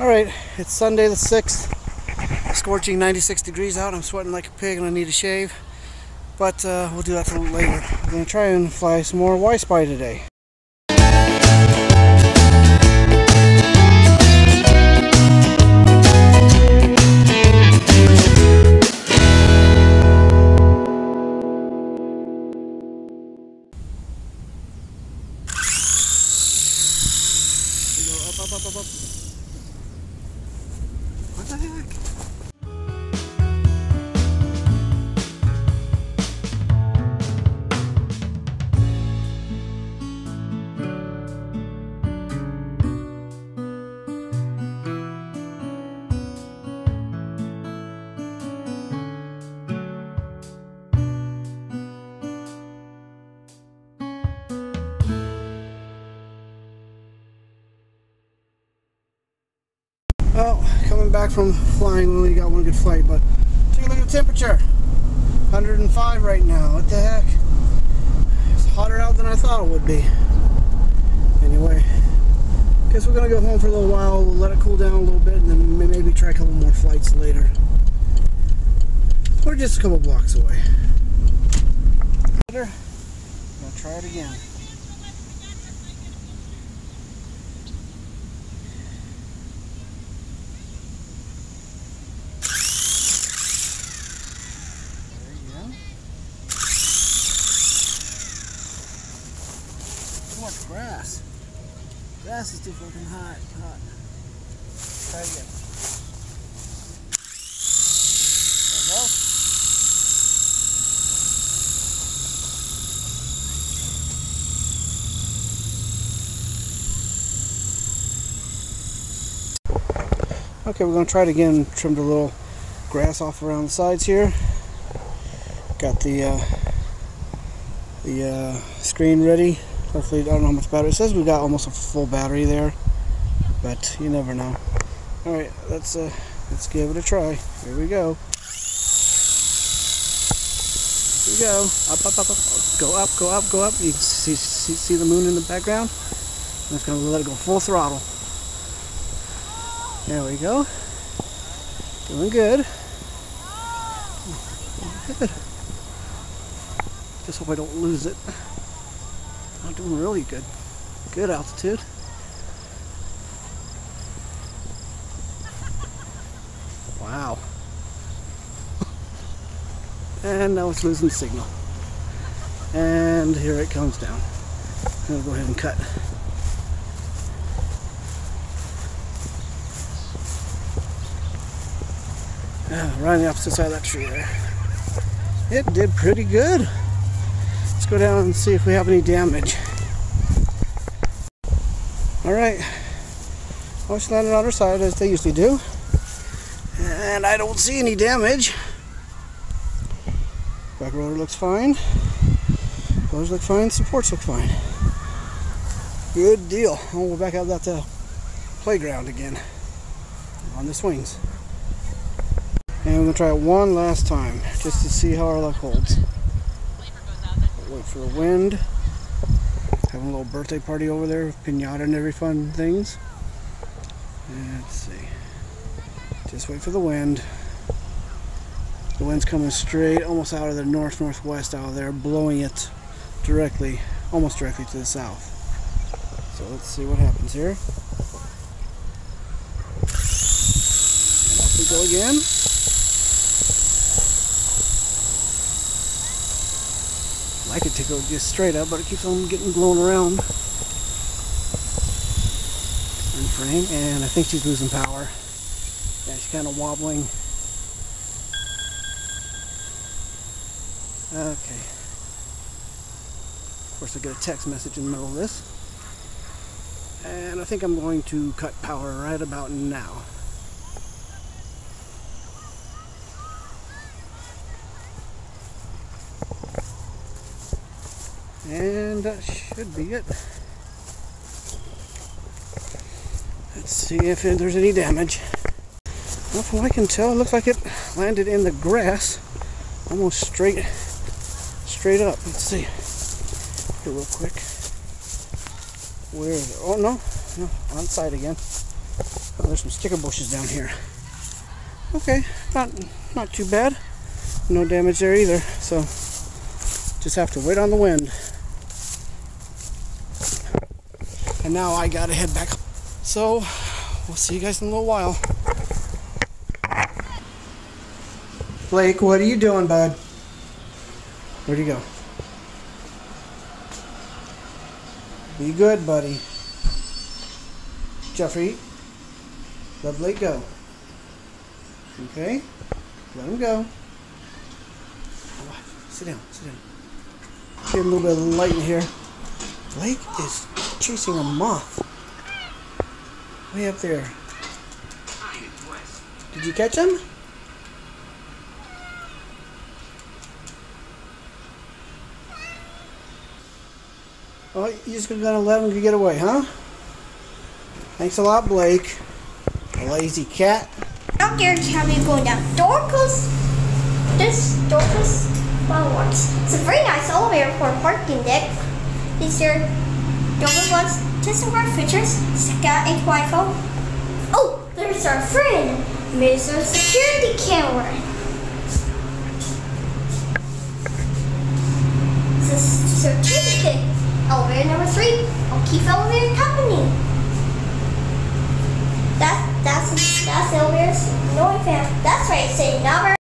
Alright, it's Sunday the 6th. Scorching 96 degrees out. I'm sweating like a pig and I need a shave. But uh, we'll do that a little later. I'm to try and fly some more WiSpi today. Up, up, up, up, back from flying, we only got one good flight, but take a look at the temperature. 105 right now. What the heck? It's hotter out than I thought it would be. Anyway, guess we're gonna go home for a little while, We'll let it cool down a little bit, and then maybe try a couple more flights later. We're just a couple blocks away. Later, gonna try it again. There you go. Much grass. Grass is too fucking hot. Hot. Try again. There. Okay, we're gonna try it again. Trimmed a little grass off around the sides here. Got the uh, the uh, screen ready. Hopefully, I don't know how much battery. It says we got almost a full battery there, but you never know. All right, let's uh, let's give it a try. Here we go. Here we go. Up, up, up, up. Go up, go up, go up. You can see see, see the moon in the background. I'm just gonna let it go full throttle. There we go. Doing good. Good. Just hope I don't lose it. I'm doing really good. Good altitude. Wow. And now it's losing signal. And here it comes down. Gonna go ahead and cut. Yeah, right on the opposite side of that tree there. It did pretty good. Go down and see if we have any damage. Alright. Always landed on our side as they usually do. And I don't see any damage. Back rotor looks fine. Those look fine. Supports look fine. Good deal. Oh, I'll go back out that playground again on the swings. And we're gonna try it one last time just to see how our luck holds. Wait for the wind. Having a little birthday party over there, with pinata and every fun things. Let's see. Just wait for the wind. The wind's coming straight, almost out of the north northwest out of there, blowing it directly, almost directly to the south. So let's see what happens here. And off we go again. Like it to go just straight up, but it keeps on getting blown around. In frame, and I think she's losing power. Yeah, she's kind of wobbling. Okay. Of course, I get a text message in the middle of this. And I think I'm going to cut power right about now. And that should be it. Let's see if there's any damage. Well, from what I can tell, it looks like it landed in the grass, almost straight, straight up. Let's see. Here, real quick. Where is it? Oh no, no, on side again. Oh, there's some sticker bushes down here. Okay, not not too bad. No damage there either. So just have to wait on the wind. And now I gotta head back. So we'll see you guys in a little while. Blake, what are you doing, bud? Where'd you go? Be good, buddy. Jeffrey, let Blake go. Okay? Let him go. Sit down, sit down. Get a little bit of light in here. Blake is chasing a moth. Way up there. Did you catch him? Oh, you're just gonna let him get away, huh? Thanks a lot, Blake. A lazy cat. Out there, Tabby going down Dorcas. This Dorcas Fireworks. It's a very nice elevator for a parking deck. These are Dorcas wants to some more features. It's got a Wi-Fi. Oh, there's our friend, Mr. Security Camera. It's certificate. Elevator number three, O'Keefe Elevator Company. That, that's, that's elevator's noise fan. That's right, say number